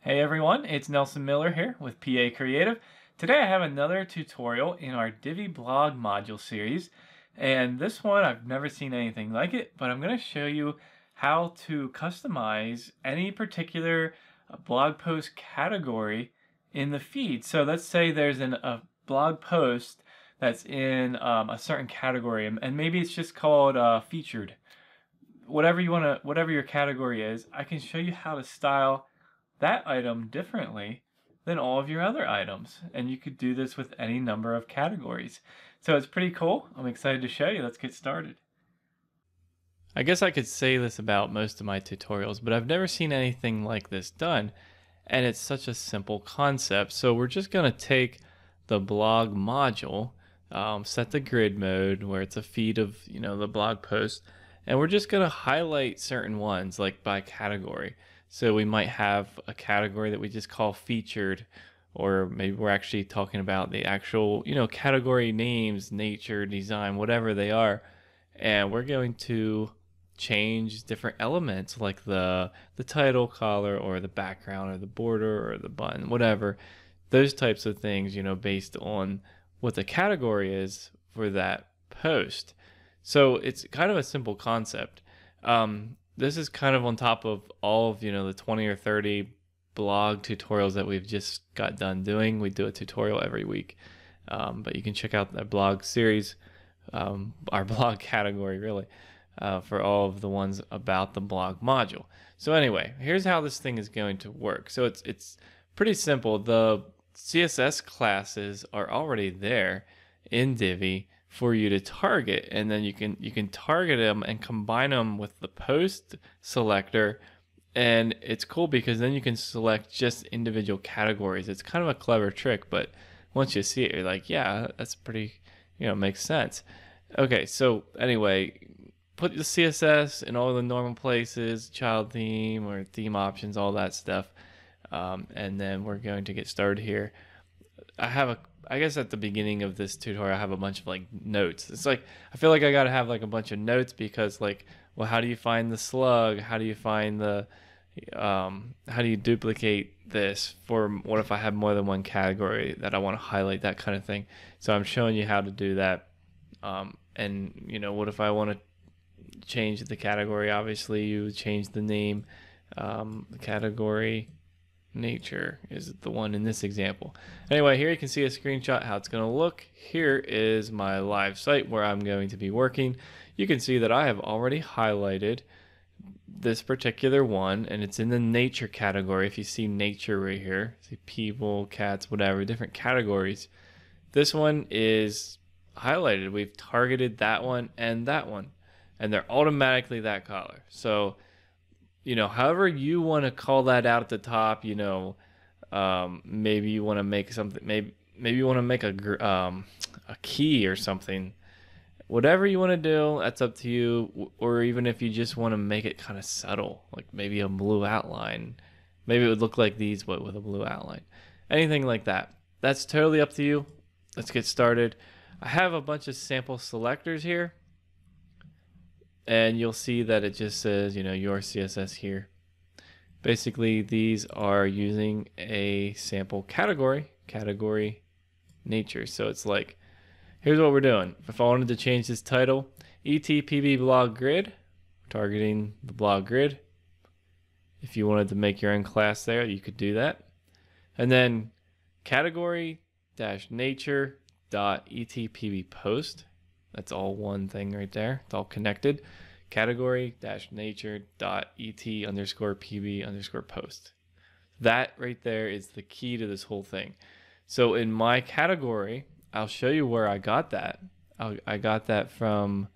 Hey everyone, it's Nelson Miller here with Pee-Aye Creative. Today I have another tutorial in our Divi blog module series and this one I've never seen anything like it but I'm going to show you how to customize any particular blog post category in the feed. So let's say there's an, a blog post that's in um, a certain category and maybe it's just called uh, featured. Whatever you want to, whatever your category is, I can show you how to style that item differently than all of your other items. And you could do this with any number of categories. So it's pretty cool. I'm excited to show you. Let's get started. I guess I could say this about most of my tutorials, but I've never seen anything like this done. And it's such a simple concept. So we're just going to take the blog module, um, set the grid mode where it's a feed of, you know, the blog post, and we're just going to highlight certain ones like by category. So we might have a category that we just call featured, or maybe we're actually talking about the actual, you know, category names, nature, design, whatever they are. And we're going to change different elements like the the title color or the background or the border or the button, whatever. Those types of things, you know, based on what the category is for that post. So it's kind of a simple concept. Um, this is kind of on top of all of you know the 20 or 30 blog tutorials that we've just got done doing. We do a tutorial every week. Um, but you can check out the blog series um, our blog category really uh, for all of the ones about the blog module. So anyway here's how this thing is going to work. So it's it's pretty simple. The css classes are already there in divi for you to target and then you can you can target them and combine them with the post selector and it's cool because then you can select just individual categories. It's kind of a clever trick but once you see it you're like yeah that's pretty you know makes sense. Okay so anyway put the css in all the normal places child theme or theme options all that stuff um, and then we're going to get started here. I have a I guess at the beginning of this tutorial, I have a bunch of like notes. It's like I feel like I gotta have like a bunch of notes because like, well, how do you find the slug? How do you find the, um, how do you duplicate this for what if I have more than one category that I want to highlight that kind of thing? So I'm showing you how to do that. Um, and you know, what if I want to change the category? Obviously, you change the name, um, the category nature is the one in this example. Anyway, here you can see a screenshot how it's going to look. Here is my live site where I'm going to be working. You can see that I have already highlighted this particular one and it's in the nature category. If you see nature right here, see people, cats, whatever, different categories. This one is highlighted. We've targeted that one and that one and they're automatically that color. So you know, however you want to call that out at the top, you know, um, maybe you want to make something, maybe maybe you want to make a um, a key or something. Whatever you want to do, that's up to you. Or even if you just want to make it kind of subtle, like maybe a blue outline, maybe it would look like these, but with a blue outline. Anything like that. That's totally up to you. Let's get started. I have a bunch of sample selectors here and you'll see that it just says, you know, your CSS here. Basically, these are using a sample category, category nature. So it's like, here's what we're doing. If I wanted to change this title, ETPB blog grid, targeting the blog grid. If you wanted to make your own class there, you could do that. And then category dash nature dot etpb post that's all one thing right there. It's all connected. Category dash nature dot et underscore pb underscore post. That right there is the key to this whole thing. So in my category, I'll show you where I got that. I, I got that from,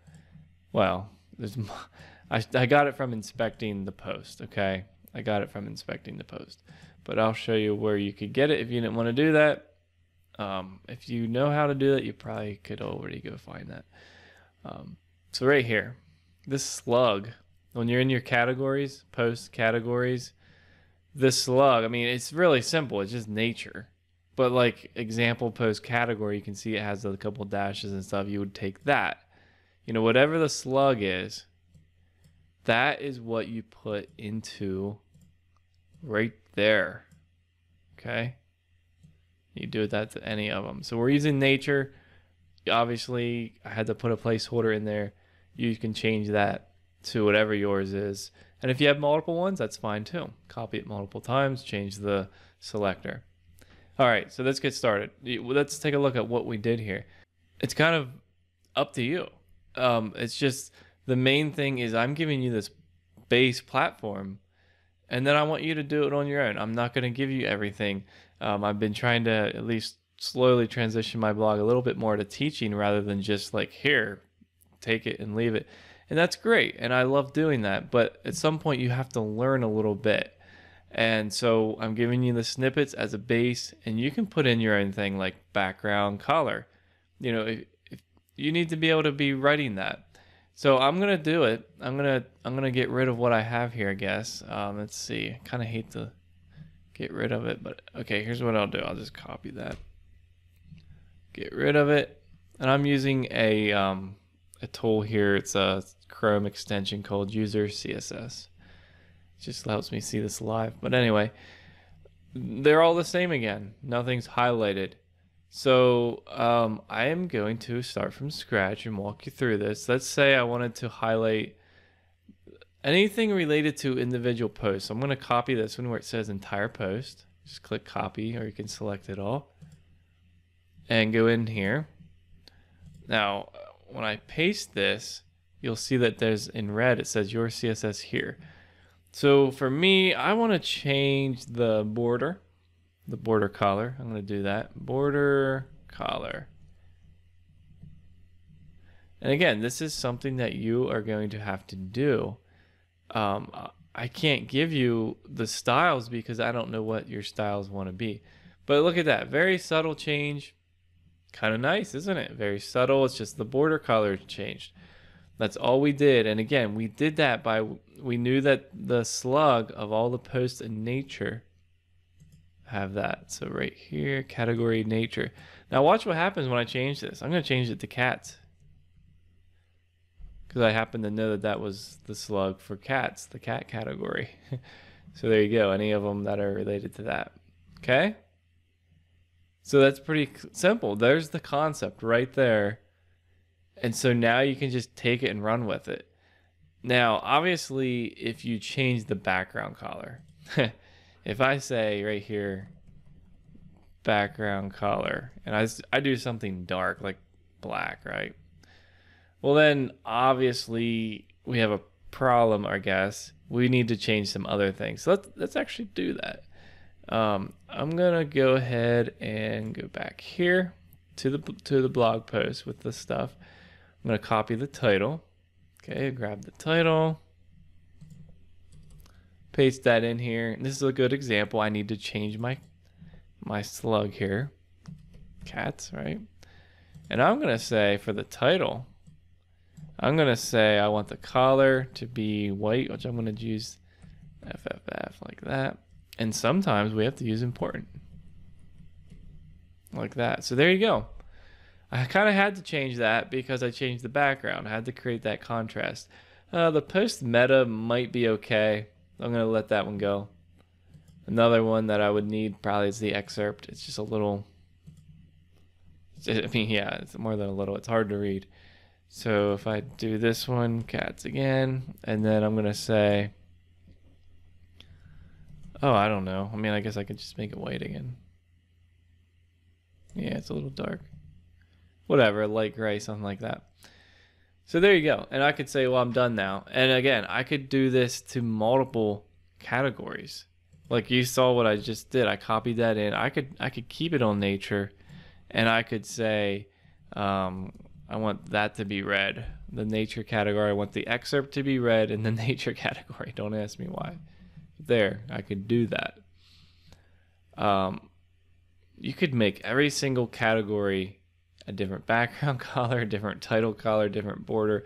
well, there's, I, I got it from inspecting the post. Okay, I got it from inspecting the post, but I'll show you where you could get it if you didn't want to do that. Um, if you know how to do that, you probably could already go find that. Um, so right here, this slug, when you're in your categories, post categories, this slug, I mean, it's really simple. It's just nature. But like example post category, you can see it has a couple dashes and stuff. You would take that. You know, whatever the slug is, that is what you put into right there. Okay. You do that to any of them. So we're using nature. Obviously, I had to put a placeholder in there. You can change that to whatever yours is. And if you have multiple ones, that's fine too. Copy it multiple times, change the selector. All right, so let's get started. Let's take a look at what we did here. It's kind of up to you. Um, it's just the main thing is I'm giving you this base platform, and then I want you to do it on your own. I'm not going to give you everything. Um, I've been trying to at least slowly transition my blog a little bit more to teaching rather than just like here, take it and leave it. And that's great. And I love doing that. But at some point, you have to learn a little bit. And so I'm giving you the snippets as a base, and you can put in your own thing like background color. You know, if, if you need to be able to be writing that. So I'm gonna do it. I'm gonna I'm gonna get rid of what I have here. I guess. Um, let's see. Kind of hate to get rid of it, but okay. Here's what I'll do. I'll just copy that. Get rid of it, and I'm using a um, a tool here. It's a Chrome extension called User CSS. It just helps me see this live. But anyway, they're all the same again. Nothing's highlighted. So um, I am going to start from scratch and walk you through this. Let's say I wanted to highlight anything related to individual posts. I'm going to copy this one where it says entire post. Just click copy or you can select it all and go in here. Now, when I paste this, you'll see that there's in red, it says your CSS here. So for me, I want to change the border, the border color. I'm going to do that. Border color. And again, this is something that you are going to have to do. Um, I can't give you the styles because I don't know what your styles want to be. But look at that. Very subtle change. Kind of nice, isn't it? Very subtle. It's just the border color changed. That's all we did. And again, we did that by, we knew that the slug of all the posts in nature have that. So right here, category nature. Now watch what happens when I change this. I'm going to change it to cats. Because I happen to know that that was the slug for cats, the cat category. so there you go. Any of them that are related to that. Okay? So that's pretty simple. There's the concept right there and so now you can just take it and run with it. Now, obviously, if you change the background color, if I say right here, background color, and I, I do something dark, like black, right? Well, then obviously we have a problem, I guess. We need to change some other things. So let's, let's actually do that. Um, I'm going to go ahead and go back here to the, to the blog post with the stuff. I'm to copy the title. Okay, grab the title. Paste that in here. This is a good example. I need to change my my slug here. Cats, right? And I'm going to say for the title, I'm to say I want the collar to be white, which I'm to use FFF like that. And sometimes we have to use important. Like that. So there you go. I kind of had to change that because I changed the background. I had to create that contrast. Uh, the post meta might be okay. I'm going to let that one go. Another one that I would need probably is the excerpt. It's just a little. I mean, yeah, it's more than a little. It's hard to read. So if I do this one, cats again, and then I'm going to say. Oh, I don't know. I mean, I guess I could just make it white again. Yeah, it's a little dark whatever, light gray, something like that. So there you go. And I could say, well, I'm done now. And again, I could do this to multiple categories. Like you saw what I just did. I copied that in. I could I could keep it on nature and I could say um, I want that to be red. The nature category. I want the excerpt to be red in the nature category. Don't ask me why. There, I could do that. Um, you could make every single category a different background color, different title color, different border,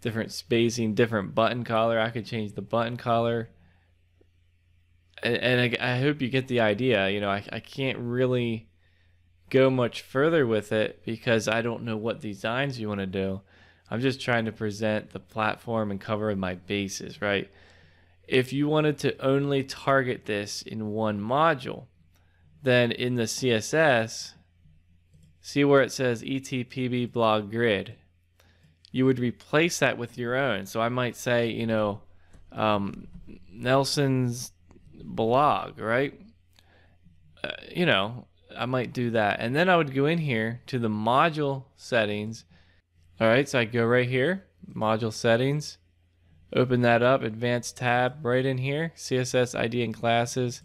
different spacing, different button color. I could change the button color. And, and I, I, hope you get the idea. You know, I, I can't really go much further with it because I don't know what designs you want to do. I'm just trying to present the platform and cover my bases, right? If you wanted to only target this in one module, then in the CSS, see where it says ETPB blog grid, you would replace that with your own. So I might say, you know, um, Nelson's blog, right? Uh, you know, I might do that. And then I would go in here to the module settings. All right, so I go right here, module settings, open that up, advanced tab right in here, CSS ID and classes.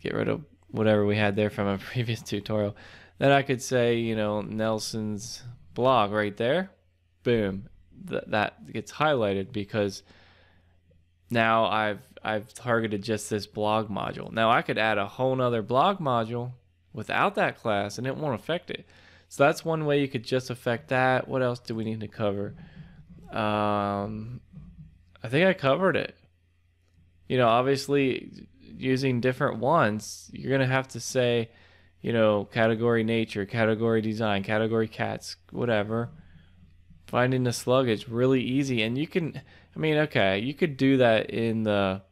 Get rid of whatever we had there from a previous tutorial. Then I could say, you know, Nelson's blog right there. Boom. Th that gets highlighted because now I've I've targeted just this blog module. Now I could add a whole nother blog module without that class and it won't affect it. So that's one way you could just affect that. What else do we need to cover? Um, I think I covered it. You know, obviously using different ones, you're going to have to say, you know, category nature, category design, category cats, whatever. Finding the slug is really easy and you can I mean, okay, you could do that in the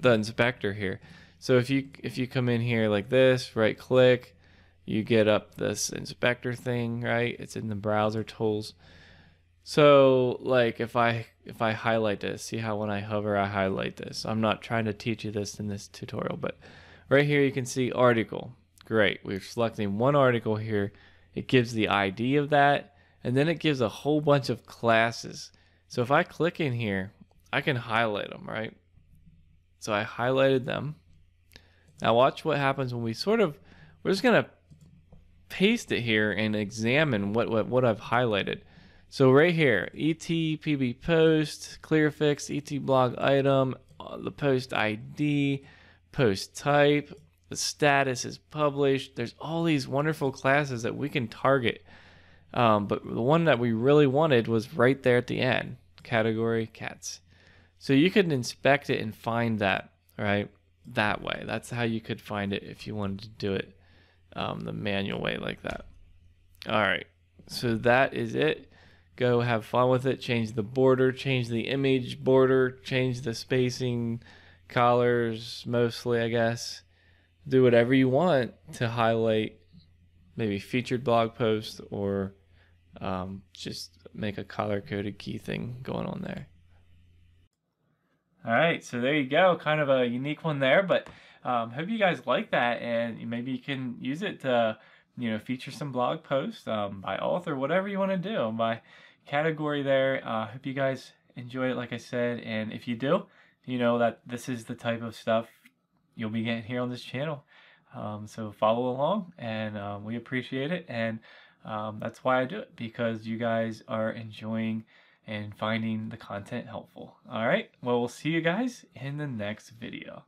the inspector here. So if you if you come in here like this, right click, you get up this inspector thing, right? It's in the browser tools. So like if I if I highlight this, see how when I hover I highlight this. I'm not trying to teach you this in this tutorial, but right here you can see article. Great. We're selecting one article here. It gives the ID of that and then it gives a whole bunch of classes. So if I click in here, I can highlight them, right? So I highlighted them. Now watch what happens when we sort of, we're just to paste it here and examine what, what, what I've highlighted. So right here, ETPB post, clearfix, ET blog item, uh, the post ID, post type, the status is published. There's all these wonderful classes that we can target. Um, but the one that we really wanted was right there at the end, category cats. So you could inspect it and find that, right? That way. That's how you could find it if you wanted to do it um, the manual way like that. All right, so that is it. Go have fun with it. Change the border, change the image border, change the spacing, colors mostly, I guess. Do whatever you want to highlight maybe featured blog post or um, just make a color coded key thing going on there. All right, so there you go. Kind of a unique one there, but um, hope you guys like that, and maybe you can use it to, you know, feature some blog posts um, by author, whatever you want to do by category there. Uh, hope you guys enjoy it, like I said, and if you do, you know that this is the type of stuff you'll be getting here on this channel. Um, so follow along, and um, we appreciate it, and um, that's why I do it because you guys are enjoying and finding the content helpful. All right, well, we'll see you guys in the next video.